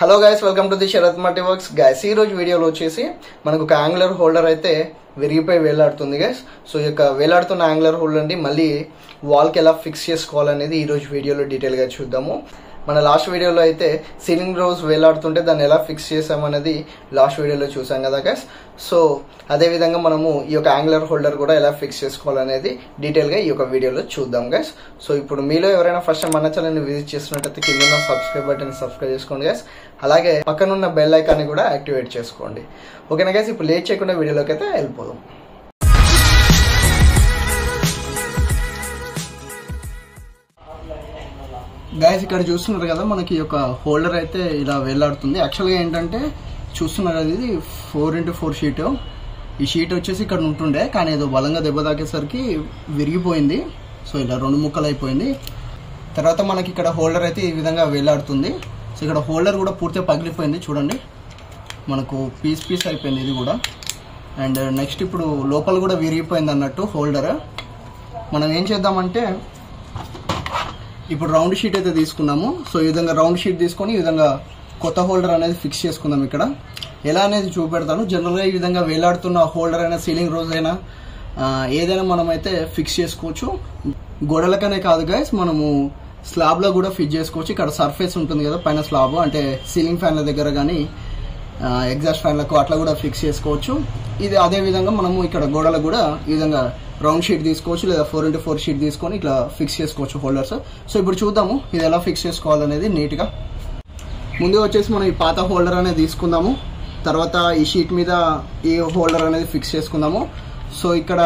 Hello guys welcome to the Sharath multi works guys ఈ రోజు వీడియోలో వచ్చేసి మనకు ఒక యాంగులర్ హోల్డర్ అయితే విరిగిపోయి వేలాడుతుంది గైస్ సో ఈ యొక్క వేలాడుతున్న యాంగులర్ హోల్డర్ని మళ్ళీ వాల్కి ఎలా ఫిక్స్ చేసుకోవాలనేది ఈ రోజు వీడియోలో డీటెయిల్గా చూద్దాము. మన లాస్ట్ వీడియోలో అయితే సీలింగ్ రోజ్ వేలాడుతుంటే దాన్ని ఎలా ఫిక్స్ చేసామనేది లాస్ట్ వీడియోలో చూసాం కదా గైస్ సో అదేవిధంగా మనము ఈ యొక్క యాంగులర్ హోల్డర్ కూడా ఎలా ఫిక్స్ చేసుకోవాలనేది డీటెయిల్గా ఈ యొక్క వీడియోలో చూద్దాం గైస్ సో ఇప్పుడు మీలో ఎవరైనా ఫస్ట్ మన ఛానల్ని విజిట్ చేసినట్టయితే కింద సబ్స్క్రైబ్ బటన్ సబ్స్క్రైబ్ చేసుకోండి గైస్ అలాగే పక్కనున్న బెల్ ఐకాన్ని కూడా యాక్టివేట్ చేసుకోండి. ఓకేనా గైస్ ఇప్పుడు లేట్ చేయకుండా వీడియోలోకి అయితే వెళ్ళిపోదాం. గైస్ ఇక్కడ చూస్తున్నారు కదా మనకి ఒక హోల్డర్ అయితే ఇలా వేలాడుతుంది. యాక్చువల్గా ఏంటంటే చూస్తున్నారు కదా ఇది ఫోర్ ఇంటూ ఫోర్ షీట్ ఈ షీట్ వచ్చేసి ఇక్కడ ఉంటుండే కానీ ఏదో బలంగా దెబ్బ తాకేసరికి విరిగిపోయింది. సో ఇలా రెండు ముక్కలు అయిపోయింది. తర్వాత మనకి ఇక్కడ హోల్డర్ అయితే ఈ విధంగా వేలాడుతుంది. సో ఇక్కడ హోల్డర్ కూడా పూర్తిగా పగిలిపోయింది చూడండి. మనకు పీస్ పీస్ అయిపోయింది ఇది కూడా. అండ్ నెక్స్ట్ ఇప్పుడు లోపల కూడా విరిగిపోయింది అన్నట్టు హోల్డర్. మనం ఏం చేద్దామంటే ఇప్పుడు రౌండ్ షీట్ అయితే తీసుకున్నాము. సో ఈ విధంగా రౌండ్ షీట్ తీసుకొని ఈ విధంగా కొత్త హోల్డర్ అనేది ఫిక్స్ చేసుకుందాం ఇక్కడ. ఎలా అనేది చూపెడతాను. జనరల్గా ఈ విధంగా వేలాడుతున్న హోల్డర్ అయినా సీలింగ్ రోజైనా అయినా ఏదైనా మనమైతే ఫిక్స్ చేసుకోవచ్చు. గోడలకనే కాదు గైస్ మనము స్లాబ్లో కూడా ఫిట్ చేసుకోవచ్చు. ఇక్కడ సర్ఫేస్ ఉంటుంది కదా పైన స్లాబ్ అంటే సీలింగ్ ఫ్యాన్ల దగ్గర కానీ ఎగ్జాస్ట్ ఫ్యాన్లకు అట్లా కూడా ఫిక్స్ చేసుకోవచ్చు. ఇది అదే విధంగా మనము ఇక్కడ గోడలకు కూడా ఈ విధంగా రౌండ్ షీట్ తీసుకోవచ్చు లేదా ఫోర్ ఇంటూ ఫోర్ షీట్ తీసుకొని ఇట్లా ఫిక్స్ చేసుకోవచ్చు హోల్డర్స్ సో ఇప్పుడు చూద్దాము ఇది ఎలా ఫిక్స్ చేసుకోవాలనేది నీట్గా ముందుగా వచ్చేసి మనం ఈ పాత హోల్డర్ అనేది తీసుకుందాము. తర్వాత ఈ షీట్ మీద ఈ హోల్డర్ అనేది ఫిక్స్ చేసుకుందాము. సో ఇక్కడ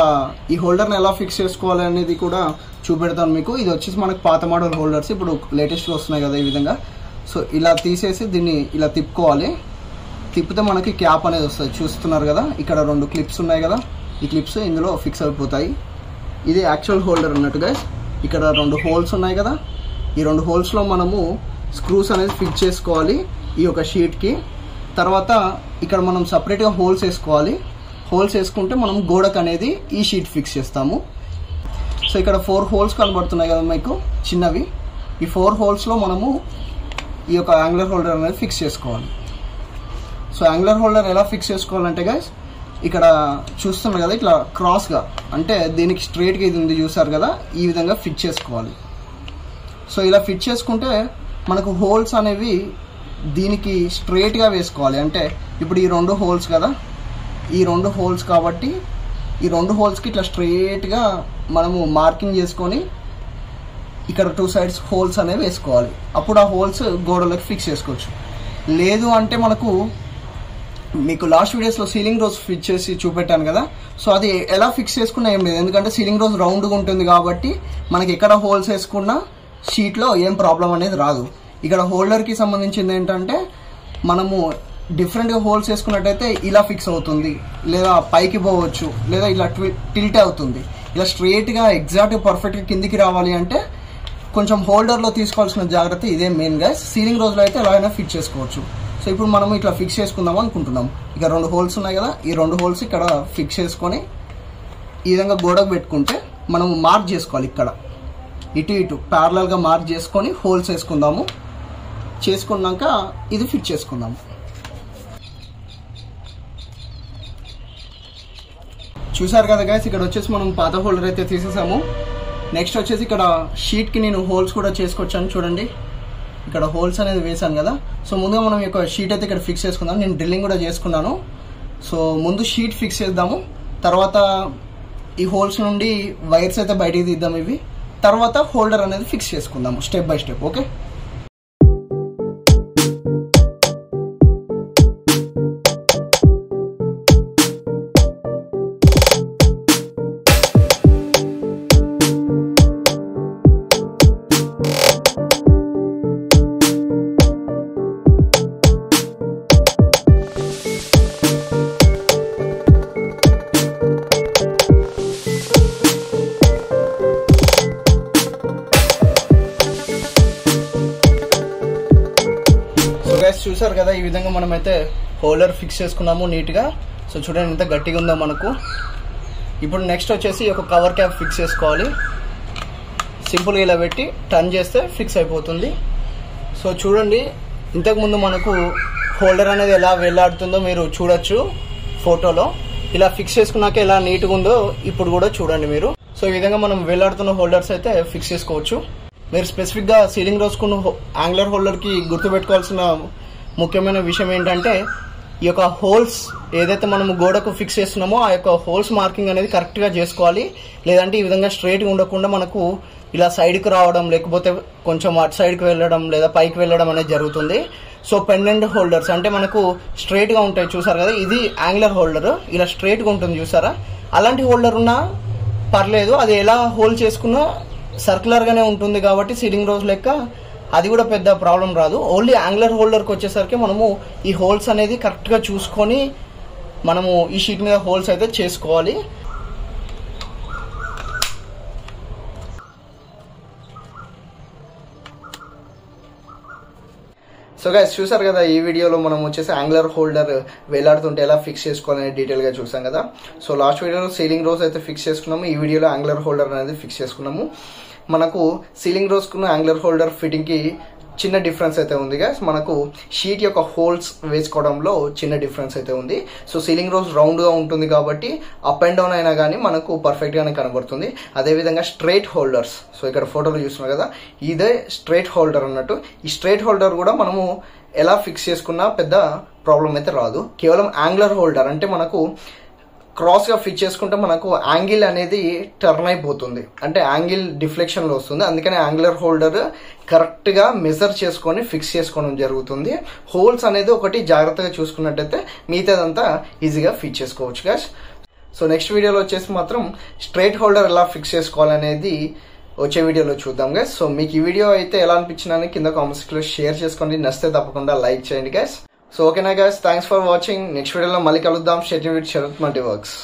ఈ హోల్డర్ని ఎలా ఫిక్స్ చేసుకోవాలనేది కూడా చూపెడతాను మీకు. ఇది వచ్చేసి మనకు పాత మోడల్ హోల్డర్స్ ఇప్పుడు లేటెస్ట్గా వస్తున్నాయి కదా ఈ విధంగా. సో ఇలా తీసేసి దీన్ని ఇలా తిప్పుకోవాలి. తిప్పితే మనకి క్యాప్ అనేది వస్తుంది. చూస్తున్నారు కదా ఇక్కడ రెండు క్లిప్స్ ఉన్నాయి కదా. ఈ క్లిప్స్ ఇందులో ఫిక్స్ అయిపోతాయి. ఇది యాక్చువల్ హోల్డర్ అన్నట్టు గైస్ ఇక్కడ రెండు హోల్స్ ఉన్నాయి కదా. ఈ రెండు హోల్స్లో మనము స్క్రూస్ అనేది ఫిక్స్ చేసుకోవాలి ఈ యొక్క షీట్కి తర్వాత ఇక్కడ మనం సపరేట్గా హోల్స్ వేసుకోవాలి. హోల్స్ వేసుకుంటే మనం గోడకు అనేది ఈ షీట్ ఫిక్స్ చేస్తాము. సో ఇక్కడ ఫోర్ హోల్స్ కనబడుతున్నాయి కదా మీకు చిన్నవి. ఈ ఫోర్ హోల్స్లో మనము ఈ యొక్క యాంగులర్ హోల్డర్ అనేది ఫిక్స్ చేసుకోవాలి. సో యాంగులర్ హోల్డర్ ఎలా ఫిక్స్ చేసుకోవాలంటే గైస్ ఇక్కడ చూస్తున్నాం కదా ఇట్లా క్రాస్గా అంటే దీనికి స్ట్రైట్గా ఇది ఉంది చూసారు కదా? ఈ విధంగా ఫిట్ చేసుకోవాలి. సో ఇలా ఫిట్ చేసుకుంటే మనకు హోల్స్ అనేవి దీనికి స్ట్రైట్గా వేసుకోవాలి. అంటే ఇప్పుడు ఈ రెండు హోల్స్ కదా ఈ రెండు హోల్స్ కాబట్టి ఈ రెండు హోల్స్కి ఇట్లా స్ట్రైట్గా మనము మార్కింగ్ చేసుకొని ఇక్కడ టూ సైడ్స్ హోల్స్ అనేవి వేసుకోవాలి. అప్పుడు ఆ హోల్స్ గోడలకు ఫిక్స్ చేసుకోవచ్చు. లేదు అంటే మనకు మీకు లాస్ట్ వీడియోస్లో సీలింగ్ రోజ్ ఫిక్స్ చేసి చూపెట్టాను కదా. సో అది ఎలా ఫిక్స్ చేసుకున్నా ఏం లేదు. ఎందుకంటే సీలింగ్ రోజ్ రౌండ్గా ఉంటుంది కాబట్టి మనకి ఎక్కడ హోల్స్ వేసుకున్నా షీట్లో ఏం ప్రాబ్లం అనేది రాదు. ఇక్కడ హోల్డర్కి సంబంధించింది ఏంటంటే మనము డిఫరెంట్గా హోల్స్ వేసుకున్నట్టయితే ఇలా ఫిక్స్ అవుతుంది. లేదా పైకి పోవచ్చు. లేదా ఇలా టిల్ట్ అవుతుంది. ఇలా స్ట్రెయిట్గా ఎగ్జాక్ట్ పర్ఫెక్ట్గా కిందికి రావాలి అంటే కొంచెం హోల్డర్లో తీసుకోవాల్సిన జాగ్రత్త ఇదే మెయిన్గా సీలింగ్ రోజులో అయితే ఎలా అయినా ఫిట్ చేసుకోవచ్చు. సో ఇప్పుడు మనం ఇట్లా ఫిక్స్ చేసుకుందాం అనుకుంటున్నాం. ఇక రెండు హోల్స్ ఉన్నాయి కదా ఈ రెండు హోల్స్ ఇక్కడ ఫిక్స్ చేసుకొని ఈ విధంగా గోడకు పెట్టుకుంటే మనం మార్క్ చేసుకోవాలి ఇక్కడ. ఇటు ఇటు ప్యారలల్గా మార్క్ చేసుకొని హోల్స్ వేసుకుందాము. చేసుకున్నాక ఇది ఫిట్ చేసుకుందాము. చూసారు కదా గాయస్ ఇక్కడ వచ్చేసి మనం పాత హోల్డర్ అయితే తీసేసాము. నెక్స్ట్ వచ్చేసి ఇక్కడ షీట్కి నేను హోల్స్ కూడా చేసుకొచ్చాను చూడండి. ఇక్కడ హోల్స్ అనేది వేసాను కదా. సో ముందుగా మనం యొక్క షీట్ అయితే ఇక్కడ ఫిక్స్ చేసుకుందాం. నేను డ్రిల్లింగ్ కూడా చేసుకున్నాను. సో ముందు షీట్ ఫిక్స్ చేద్దాము. తర్వాత ఈ హోల్స్ నుండి వైర్స్ అయితే బయటికి తీద్దాం ఇవి. తర్వాత హోల్డర్ అనేది ఫిక్స్ చేసుకుందాము స్టెప్ బై స్టెప్ ఓకే? చూసారు కదా ఈ విధంగా మనమైతే హోల్డర్ ఫిక్స్ చేసుకున్నాము నీట్గా. సో చూడండి ఎంత గట్టిగా ఉందో మనకు. ఇప్పుడు నెక్స్ట్ వచ్చేసి ఒక కవర్ క్యాప్ ఫిక్స్ చేసుకోవాలి. సింపుల్గా ఇలా పెట్టి టర్న్ చేస్తే ఫిక్స్ అయిపోతుంది. సో చూడండి ఇంతకుముందు మనకు హోల్డర్ అనేది ఎలా వేలాడుతుందో మీరు చూడొచ్చు ఫోటోలో. ఇలా ఫిక్స్ చేసుకున్నాక ఎలా నీట్గా ఉందో ఇప్పుడు కూడా చూడండి మీరు. సో ఈ విధంగా మనం వేలాడుతున్న హోల్డర్స్ అయితే ఫిక్స్ చేసుకోవచ్చు. మీరు స్పెసిఫిక్గా సీలింగ్ రోజుకున్న యాంగ్లర్ హోల్డర్కి గుర్తుపెట్టుకోవాల్సిన ముఖ్యమైన విషయం ఏంటంటే ఈ యొక్క హోల్స్ ఏదైతే మనం గోడకు ఫిక్స్ చేస్తున్నామో ఆ యొక్క హోల్స్ మార్కింగ్ అనేది కరెక్ట్గా చేసుకోవాలి. లేదంటే ఈ విధంగా స్ట్రైట్గా ఉండకుండా మనకు ఇలా సైడ్కి రావడం లేకపోతే కొంచెం అటు సైడ్కి వెళ్ళడం లేదా పైకి వెళ్ళడం అనేది జరుగుతుంది. సో పెండెంట్ హోల్డర్స్ అంటే మనకు స్ట్రైట్గా ఉంటాయి చూసారు కదా? ఇది యాంగులర్ హోల్డర్ ఇలా స్ట్రైట్గా ఉంటుంది చూసారా? అలాంటి హోల్డర్ ఉన్నా పర్లేదు. అది ఎలా హోల్డ్ చేసుకున్నా సర్క్యులర్గానే ఉంటుంది కాబట్టి సీలింగ్ రోజ్ లెక్క అది కూడా పెద్ద ప్రాబ్లం రాదు. ఓన్లీ యాంగులర్ హోల్డర్కి వచ్చేసరికి మనము ఈ హోల్స్ అనేది కరెక్ట్గా చూసుకొని మనము ఈ షీట్ మీద హోల్స్ అయితే చేసుకోవాలి. సో గైస్ చూసారు కదా ఈ వీడియోలో మనం వచ్చేసి యాంగులర్ హోల్డర్ వేలాడుతుంటే ఎలా ఫిక్స్ చేసుకోవాలని డీటెయిల్గా చూసాం కదా. సో లాస్ట్ వీడియోలో సీలింగ్ రోజ్ అయితే ఫిక్స్ చేసుకున్నాము. ఈ వీడియోలో యాంగులర్ హోల్డర్ అనేది ఫిక్స్ చేసుకున్నాము. మనకు సీలింగ్ రోజ్కున్న యాంగులర్ హోల్డర్ ఫిట్టింగ్కి చిన్న డిఫరెన్స్ అయితే ఉంది గా మనకు షీట్ యొక్క హోల్స్ వేసుకోవడంలో చిన్న డిఫరెన్స్ అయితే ఉంది. సో సీలింగ్ రోజ్ రౌండ్గా ఉంటుంది కాబట్టి అప్ అండ్ డౌన్ అయినా కానీ మనకు పర్ఫెక్ట్గానే కనబడుతుంది. అదేవిధంగా స్ట్రైట్ హోల్డర్స్ సో ఇక్కడ ఫోటోలు చూస్తున్నారు కదా ఇదే స్ట్రైట్ హోల్డర్ అన్నట్టు. ఈ స్ట్రైట్ హోల్డర్ కూడా మనము ఎలా ఫిక్స్ చేసుకున్నా పెద్ద ప్రాబ్లం అయితే రాదు. కేవలం యాంగులర్ హోల్డర్ అంటే మనకు క్రాస్గా ఫిట్ చేసుకుంటే మనకు యాంగిల్ అనేది టర్న్ అయిపోతుంది. అంటే యాంగిల్ డిఫ్లెక్షన్లో వస్తుంది. అందుకని యాంగులర్ హోల్డర్ కరెక్ట్గా మెజర్ చేసుకొని ఫిక్స్ చేసుకోవడం జరుగుతుంది. హోల్స్ అనేది ఒకటి జాగ్రత్తగా చూసుకున్నట్టయితే మిగతాదంతా ఈజీగా ఫిట్ చేసుకోవచ్చు గాస్ సో నెక్స్ట్ వీడియోలో వచ్చేసి మాత్రం స్ట్రైట్ హోల్డర్ ఎలా ఫిక్స్ చేసుకోవాలనేది వచ్చే వీడియోలో చూద్దాం గైస్ సో మీకు ఈ వీడియో అయితే ఎలా అనిపించినా కింద కామెంట్స్లో షేర్ చేసుకోండి. నచ్చితే తప్పకుండా లైక్ చేయండి గైస్ సో ఓకేనా guys thanks for watching next వీడియోలో మళ్ళీ కలుద్దాం. షెట్ విత్ శరత్ మల్టీ వర్క్స్